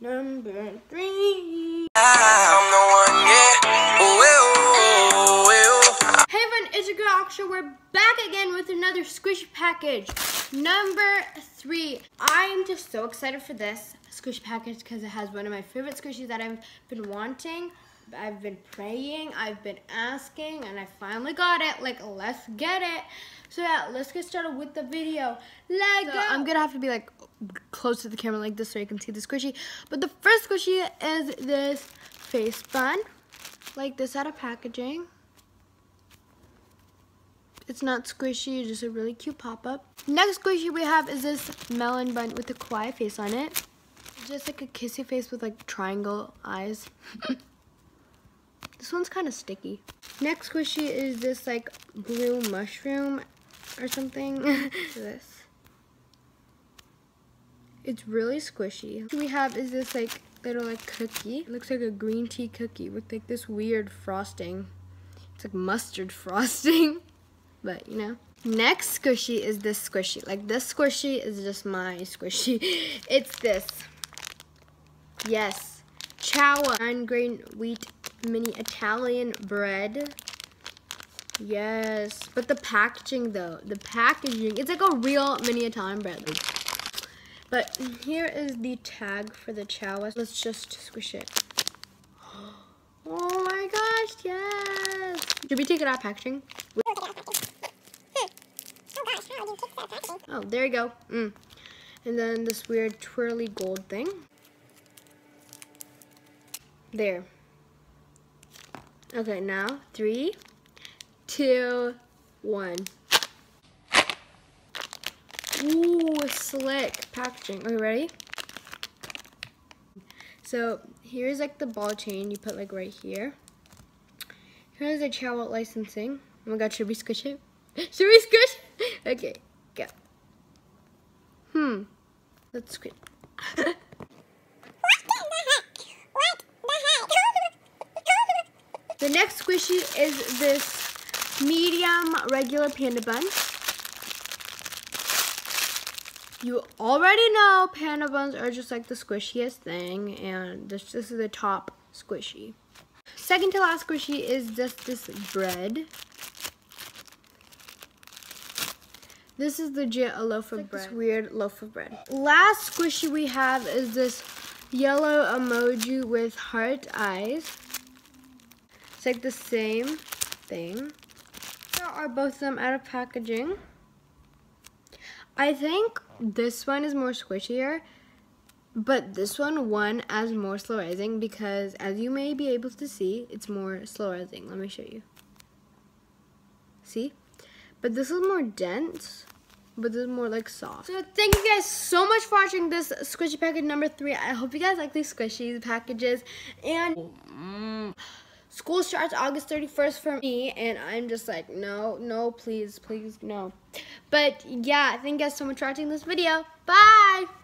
number three. Hey everyone, it's your girl Aksha. We're back again with another squishy package. Number three. I'm just so excited for this squishy package because it has one of my favorite squishies that I've been wanting. I've been praying, I've been asking, and I finally got it. Like, let's get it. So yeah, let's get started with the video. Let's So go. I'm gonna have to be like close to the camera like this so you can see the squishy. But the first squishy is this face bun. Like this out of packaging. It's not squishy, just a really cute pop-up. Next squishy we have is this melon bun with a kawaii face on it. Just like a kissy face with like triangle eyes. this one's kind of sticky. Next squishy is this like blue mushroom or something. this. It's really squishy. What we have is this like little like cookie. It looks like a green tea cookie with like this weird frosting. It's like mustard frosting, but you know. Next squishy is this squishy. Like this squishy is just my squishy. It's this. Yes. Chawa nine grain wheat mini Italian bread. Yes, but the packaging though, the packaging, it's like a real mini Italian bread. But here is the tag for the Chawa. Let's just squish it. Oh my gosh, yes! Did we take it out packaging? Oh, there you go. Mm. And then this weird twirly gold thing. There. Okay, now three, two, one. Ooh, slick packaging. Are you ready? So here's like the ball chain you put like right here. Here's the child licensing. Oh my god, should we squish it? Should we squish? Okay, go. Hmm. Let's squish. The next squishy is this medium regular panda bun. You already know panda buns are just like the squishiest thing and this, this is the top squishy. Second to last squishy is just this bread. This is legit a loaf of bread. This weird loaf of bread. Last squishy we have is this yellow emoji with heart eyes. It's like the same thing. Are both of them out of packaging. I think this one is more squishier, but this one won as more slow rising because as you may be able to see, it's more slow rising. Let me show you. See? But this is more dense, but this is more like soft. So thank you guys so much for watching this squishy package number three. I hope you guys like these squishy packages. And mm, school starts August 31st for me, and I'm just like, no, no, please, please, no. But yeah, thank you guys so much for watching this video. Bye!